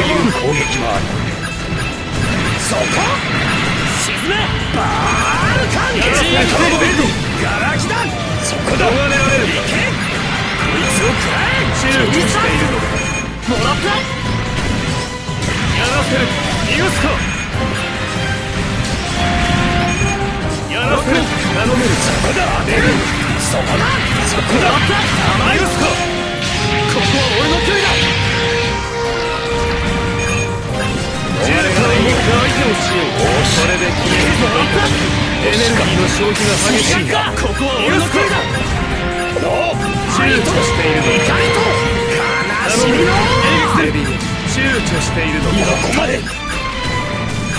いう攻撃もあるそこ沈めバールカンガラガラキだそこだ。逃れられるこいつを食らえしているのだもらったやらせる逃がすかやらせる頼めるそこだ当てるそこだそこだ甘えすかぞエネルギーの消費が激しいがここは俺の声だお躊躇しているのか悲しみのデビル躊躇しているのか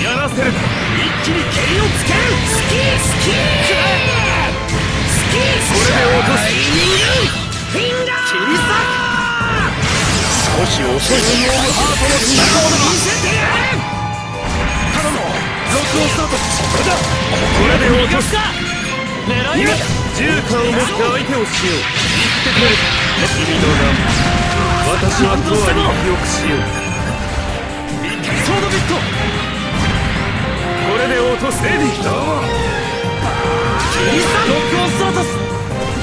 やらせる一気に蹴りをつけるスキースキースキーこれで落とすフィンガー切り裂少し遅いオブハートの力を見せてやれ録音スタートそこだで落とす狙いは銃火を持って相手をしよう言ってくれる。君の名私は永遠に記憶しよう。ソードビット。これで落とすレディどうもロックオンスタート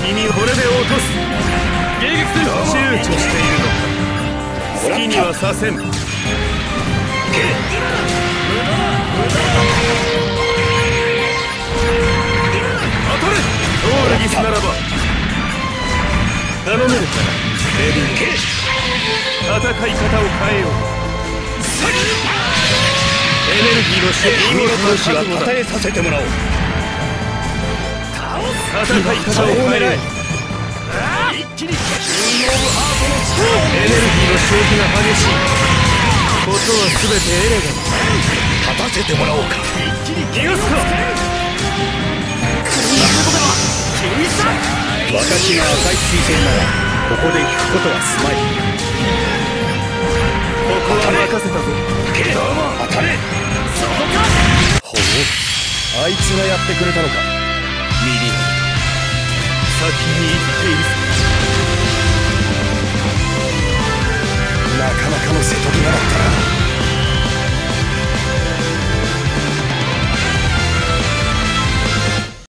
君これで落とす迎撃する。躊躇しているの。か好きにはさせん頼める。かレディー戦い方を変えようエネルギーのシ耳の闘志はたたえさせてもらおう戦い方を変えよう一気にエネルギーの消費が激しいことは全てエレガン立たせてもらおうか一気に逃がすか私が赤い推薦ならここで引くことはすまい。ここは任せたぞども当たれ。そこかほうあいつがやってくれ。たのかミリア先に行っているぞなかなかの瀬戸際だったな